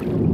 you